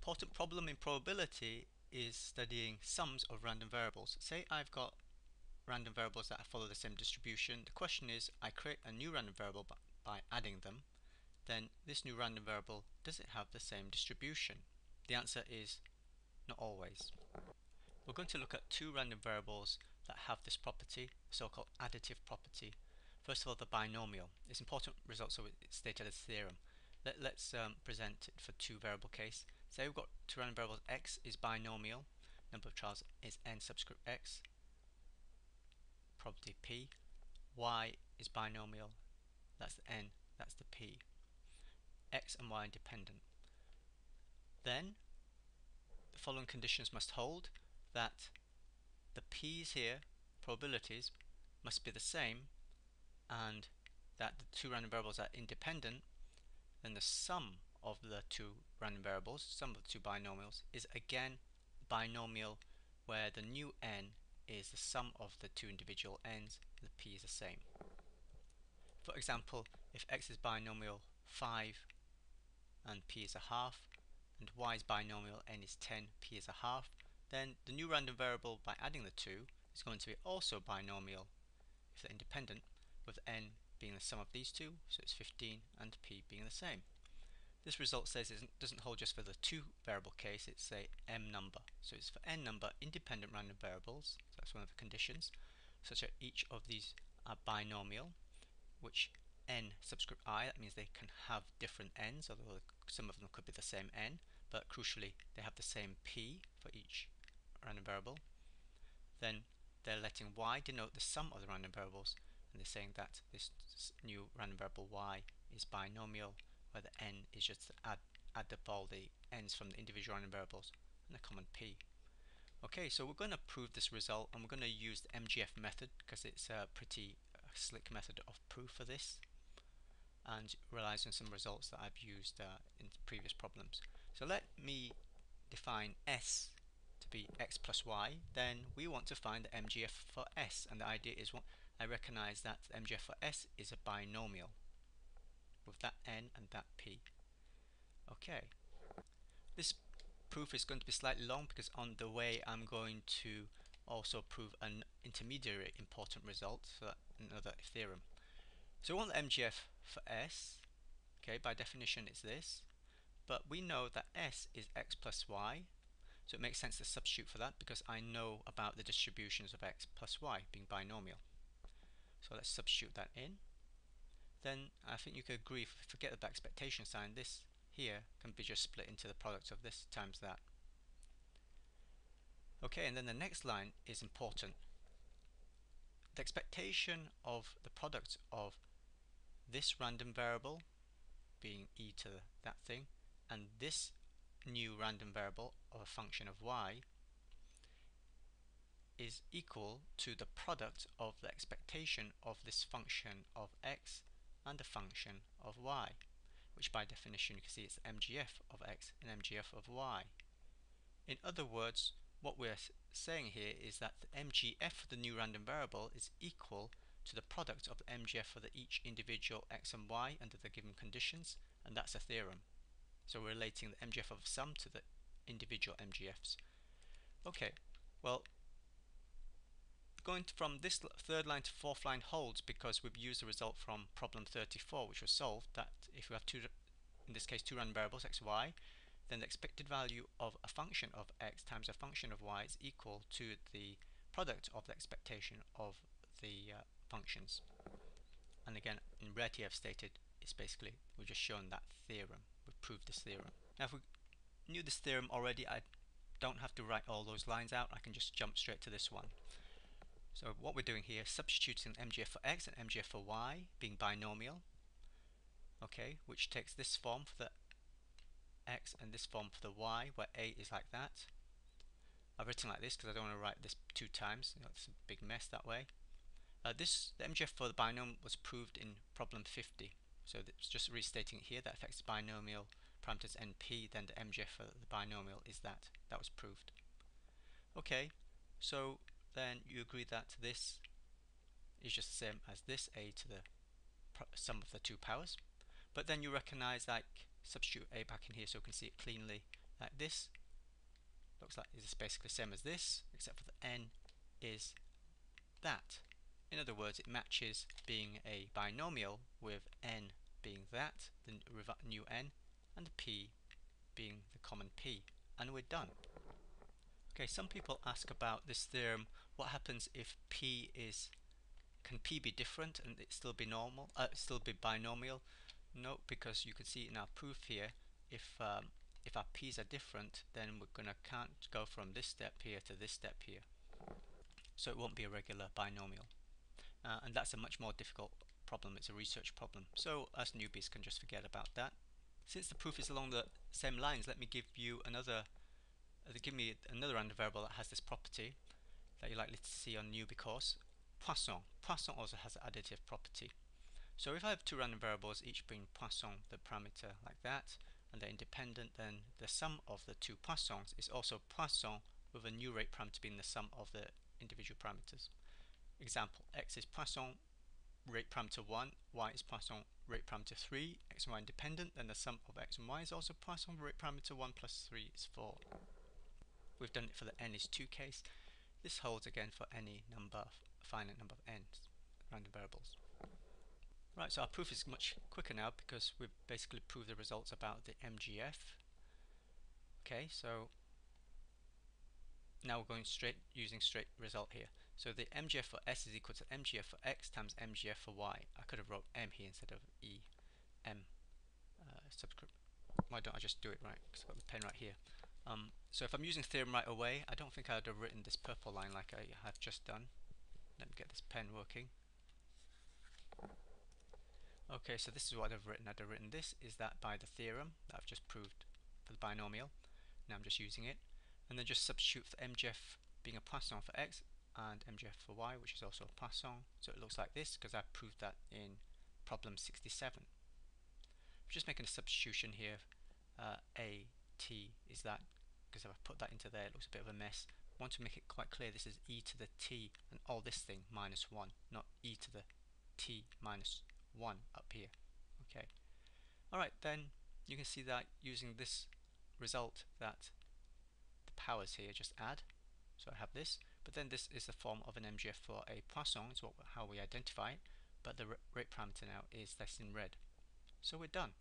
important problem in probability is studying sums of random variables. Say I've got random variables that follow the same distribution. The question is I create a new random variable by adding them. Then this new random variable, does it have the same distribution? The answer is not always. We're going to look at two random variables that have this property, so-called additive property. First of all, the binomial. It's important result, so it's stated as theorem. Let, us um, present it for two variable case. Say we've got two random variables, x is binomial, number of trials is n subscript x, property p, y is binomial, that's the n, that's the p. x and y independent. Then the following conditions must hold that the p's here, probabilities, must be the same and that the two random variables are independent then the sum of the two random variables, sum of the two binomials, is again binomial where the new n is the sum of the two individual n's, the p is the same. For example, if x is binomial 5 and p is a half, and y is binomial n is 10, p is a half, then the new random variable by adding the two is going to be also binomial if they're independent, with n being the sum of these two, so it's 15, and p being the same. This result says it doesn't hold just for the two variable case, it's a m number. So it's for n number independent random variables, so that's one of the conditions, such that each of these are binomial, which n subscript i, that means they can have different n's, although some of them could be the same n, but crucially they have the same p for each random variable. Then they're letting y denote the sum of the random variables, and they're saying that this new random variable y is binomial where the n is just add, add up all the n's from the individual random variables and a common p. Okay, so we're going to prove this result and we're going to use the MGF method because it's a pretty uh, slick method of proof for this and relies on some results that I've used uh, in previous problems. So let me define S to be x plus y, then we want to find the MGF for S and the idea is what I recognize that the MGF for S is a binomial with that n and that p. Okay. This proof is going to be slightly long because on the way I'm going to also prove an intermediary important result, so another theorem. So we want the MGF for S, okay, by definition it's this, but we know that S is x plus y, so it makes sense to substitute for that because I know about the distributions of x plus y being binomial. So let's substitute that in then I think you could agree, forget the expectation sign, this here can be just split into the product of this times that. Okay, and then the next line is important. The expectation of the product of this random variable being e to that thing and this new random variable of a function of y is equal to the product of the expectation of this function of x and a function of y, which by definition you can see it's MGF of x and MGF of y. In other words, what we're saying here is that the MGF for the new random variable is equal to the product of the MGF for the each individual x and y under the given conditions, and that's a theorem. So we're relating the MGF of sum to the individual MGFs. Okay, well going from this third line to fourth line holds because we've used the result from problem 34 which was solved that if we have two in this case two random variables x y then the expected value of a function of x times a function of y is equal to the product of the expectation of the uh, functions. And again in red I've stated it's basically we've just shown that theorem. We've proved this theorem. Now if we knew this theorem already I don't have to write all those lines out. I can just jump straight to this one so what we're doing here, substituting MGF for x and MGF for y being binomial, okay, which takes this form for the x and this form for the y, where a is like that. I've written like this because I don't want to write this two times, you know, it's a big mess that way. Uh, this the MGF for the binomial was proved in problem 50, so it's just restating it here that affects binomial parameters np, then the MGF for the binomial is that. That was proved. Okay, so then you agree that this is just the same as this a to the sum of the two powers. But then you recognize like substitute a back in here so we can see it cleanly like this. Looks like it's basically the same as this except for the n is that. In other words it matches being a binomial with n being that the new n and the p being the common p. And we're done okay some people ask about this theorem what happens if p is can p be different and it still be normal uh, still be binomial? No because you can see in our proof here if um, if our p's are different then we're gonna can't go from this step here to this step here. So it won't be a regular binomial. Uh, and that's a much more difficult problem. It's a research problem. So us newbies can just forget about that. Since the proof is along the same lines let me give you another uh, give me another random variable that has this property that you're likely to see on new because Poisson. Poisson also has an additive property. So if I have two random variables, each being Poisson, the parameter like that, and they're independent, then the sum of the two Poissons is also Poisson with a new rate parameter being the sum of the individual parameters. Example, x is Poisson rate parameter 1, y is Poisson rate parameter 3, x and y independent, then the sum of x and y is also Poisson rate parameter 1 plus 3 is 4. We've done it for the n is 2 case. This holds again for any number finite number of n's, random variables. Right, so our proof is much quicker now because we've basically proved the results about the MGF. Okay, so now we're going straight using straight result here. So the MGF for S is equal to MGF for X times MGF for Y. I could have wrote M here instead of E, M uh, subscript. Why don't I just do it right? Because I've got the pen right here. Um, so if I'm using theorem right away, I don't think I would have written this purple line like I have just done. Let me get this pen working. Okay, so this is what I've written. I've written this is that by the theorem that I've just proved for the binomial. Now I'm just using it. And then just substitute for MGF being a Poisson for x and MGF for y, which is also a Poisson. So it looks like this because I proved that in problem 67. I'm just making a substitution here. Uh, a, t is that, because if I put that into there it looks a bit of a mess. I want to make it quite clear this is e to the t and all this thing minus 1 not e to the t minus 1 up here. Okay. Alright then you can see that using this result that the powers here just add. So I have this but then this is the form of an MGF for a Poisson is what how we identify it but the rate parameter now is this in red. So we're done